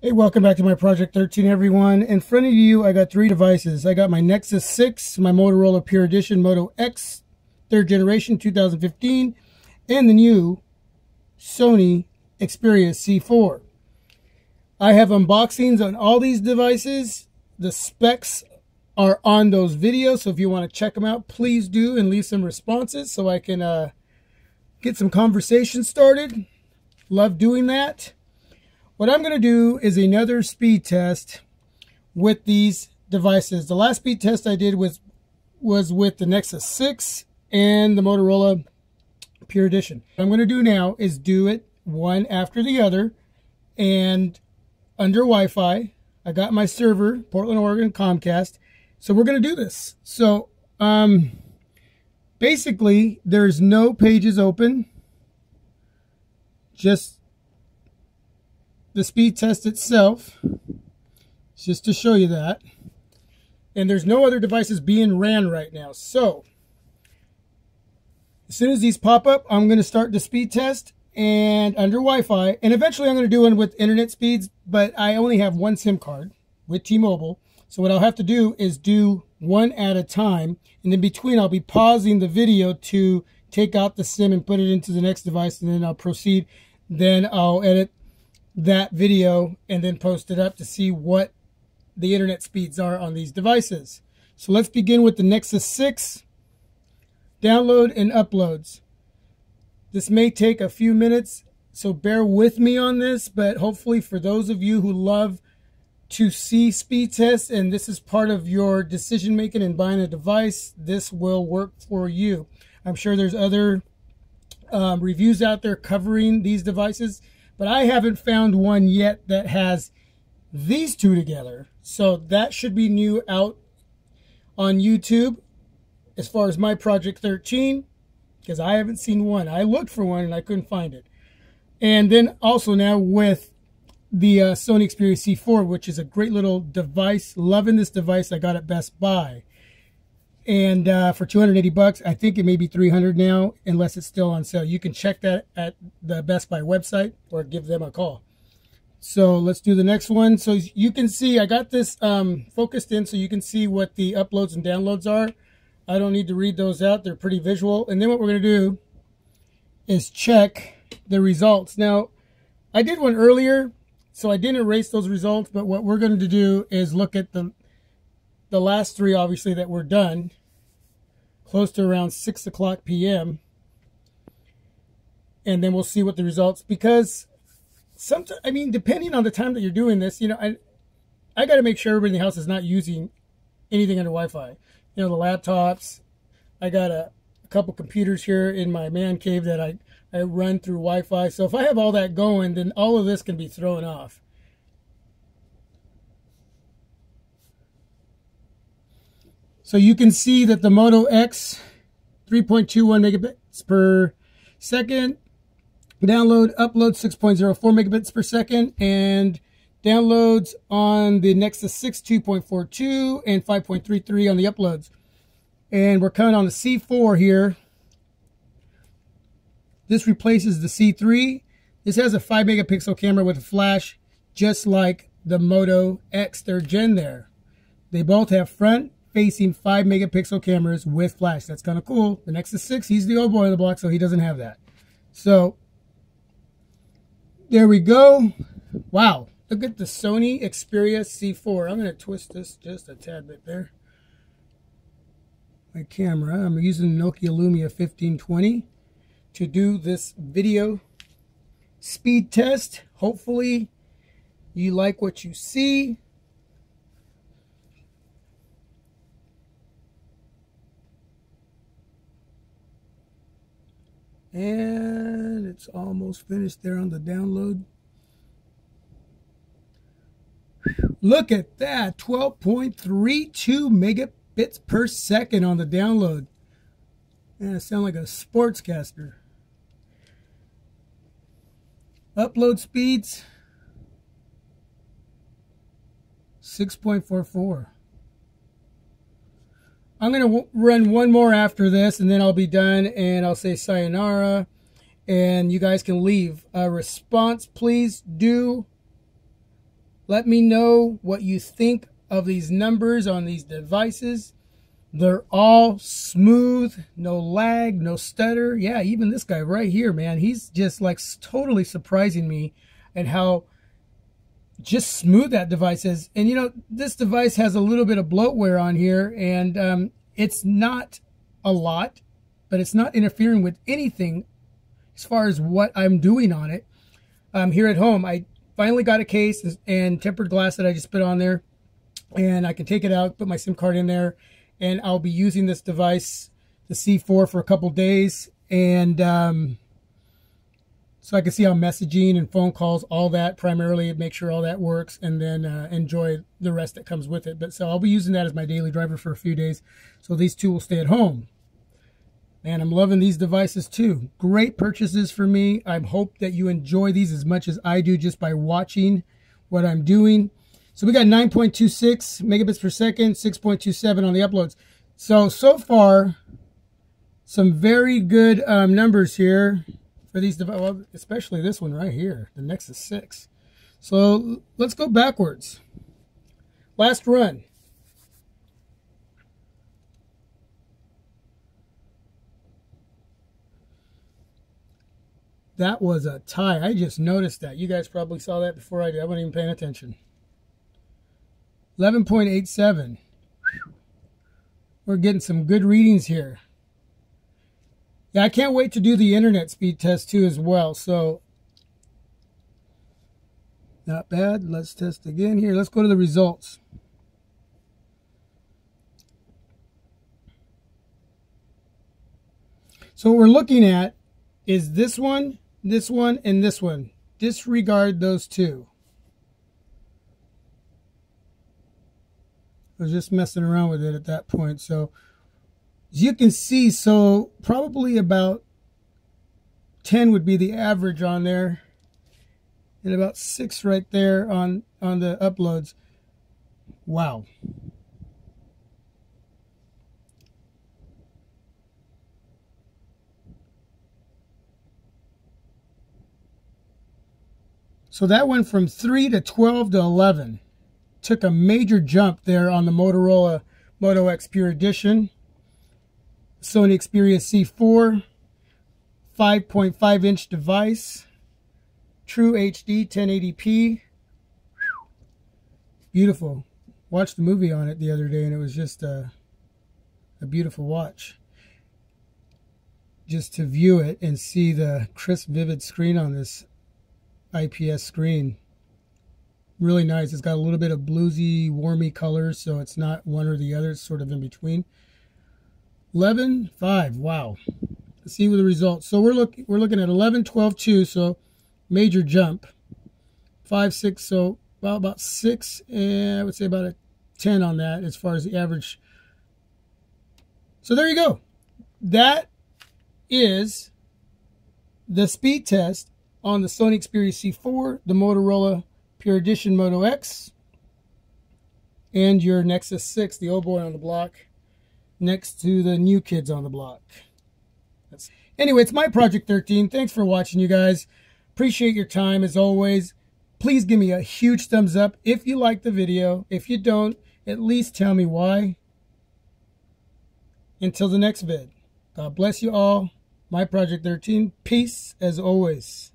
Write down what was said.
Hey, welcome back to my Project 13, everyone. In front of you, I got three devices. I got my Nexus 6, my Motorola Pure Edition Moto X, third generation, 2015, and the new Sony Xperia C4. I have unboxings on all these devices. The specs are on those videos, so if you want to check them out, please do and leave some responses so I can uh, get some conversation started. Love doing that. What I'm going to do is another speed test with these devices. The last speed test I did was, was with the Nexus 6 and the Motorola Pure Edition. What I'm going to do now is do it one after the other and under Wi-Fi. I got my server, Portland, Oregon, Comcast. So we're going to do this. So um, basically, there's no pages open. Just the speed test itself, just to show you that. And there's no other devices being ran right now. So, as soon as these pop up, I'm going to start the speed test and under Wi-Fi. And eventually I'm going to do one with internet speeds, but I only have one SIM card with T-Mobile. So what I'll have to do is do one at a time. And in between, I'll be pausing the video to take out the SIM and put it into the next device. And then I'll proceed. Then I'll edit that video and then post it up to see what the internet speeds are on these devices. So let's begin with the Nexus 6 download and uploads. This may take a few minutes, so bear with me on this, but hopefully for those of you who love to see speed tests and this is part of your decision making and buying a device, this will work for you. I'm sure there's other um, reviews out there covering these devices but I haven't found one yet that has these two together. So that should be new out on YouTube as far as my Project 13 because I haven't seen one. I looked for one and I couldn't find it. And then also now with the uh, Sony Xperia C4, which is a great little device. Loving this device I got at Best Buy and uh, for 280 bucks i think it may be 300 now unless it's still on sale. You can check that at the best buy website or give them a call. So let's do the next one. So you can see i got this um, focused in so you can see what the uploads and downloads are. I don't need to read those out. They're pretty visual. And then what we're going to do is check the results. Now i did one earlier so i didn't erase those results but what we're going to do is look at the the last three obviously that were done close to around 6 o'clock p.m. And then we'll see what the results, because sometimes, I mean, depending on the time that you're doing this, you know, I, I got to make sure everybody in the house is not using anything under Wi-Fi. You know, the laptops, I got a, a couple computers here in my man cave that I, I run through Wi-Fi. So if I have all that going, then all of this can be thrown off. So you can see that the Moto X 3.21 megabits per second, download, upload 6.04 megabits per second, and downloads on the Nexus 6 2.42 and 5.33 on the uploads. And we're coming on the C4 here. This replaces the C3. This has a 5 megapixel camera with a flash, just like the Moto X third gen there. They both have front facing 5 megapixel cameras with flash. That's kind of cool. The Nexus 6, he's the old boy on the block, so he doesn't have that. So, there we go. Wow. Look at the Sony Xperia C4. I'm going to twist this just a tad bit there. My camera. I'm using Nokia Lumia 1520 to do this video speed test. Hopefully you like what you see. And it's almost finished there on the download. Look at that, 12.32 megabits per second on the download. And I sound like a sportscaster. Upload speeds, 6.44. I'm going to run one more after this and then I'll be done and I'll say sayonara and you guys can leave a response. Please do Let me know what you think of these numbers on these devices. They're all smooth, no lag, no stutter. Yeah, even this guy right here, man, he's just like totally surprising me and how just smooth that device is. And you know, this device has a little bit of bloatware on here and um, it's not a lot, but it's not interfering with anything as far as what I'm doing on it. Um, here at home, I finally got a case and tempered glass that I just put on there and I can take it out, put my SIM card in there and I'll be using this device, the C4, for a couple days, and um, so I can see how messaging and phone calls, all that primarily, make sure all that works, and then uh, enjoy the rest that comes with it. But so I'll be using that as my daily driver for a few days, so these two will stay at home. And I'm loving these devices too. Great purchases for me. I hope that you enjoy these as much as I do just by watching what I'm doing. So we got 9.26 megabits per second, 6.27 on the uploads. So, so far, some very good um, numbers here for these devices, especially this one right here, the Nexus 6. So let's go backwards. Last run. That was a tie. I just noticed that. You guys probably saw that before I did. I wasn't even paying attention. 11.87. We're getting some good readings here. Yeah, I can't wait to do the internet speed test too as well. So, not bad. Let's test again here. Let's go to the results. So what we're looking at is this one, this one, and this one. Disregard those two. I was just messing around with it at that point. So you can see, so probably about 10 would be the average on there. And about six right there on, on the uploads. Wow. So that went from 3 to 12 to 11 took a major jump there on the Motorola Moto X Pure Edition. Sony Xperia C4, 5.5 inch device, True HD 1080p. Beautiful. Watched the movie on it the other day and it was just a, a beautiful watch. Just to view it and see the crisp, vivid screen on this IPS screen really nice. It's got a little bit of bluesy, warmy colors, so it's not one or the other. It's sort of in between. 11, 5. Wow. Let's see what the results. So we're looking we're looking at 11, 12, 2. So major jump. 5, 6. So well, about 6, and I would say about a 10 on that as far as the average. So there you go. That is the speed test on the Sony Xperia C4, the Motorola Pure Edition Moto X, and your Nexus 6, the old boy on the block, next to the new kids on the block. That's, anyway, it's my Project 13. Thanks for watching, you guys. Appreciate your time, as always. Please give me a huge thumbs up if you like the video. If you don't, at least tell me why. Until the next vid. God bless you all. My Project 13. Peace as always.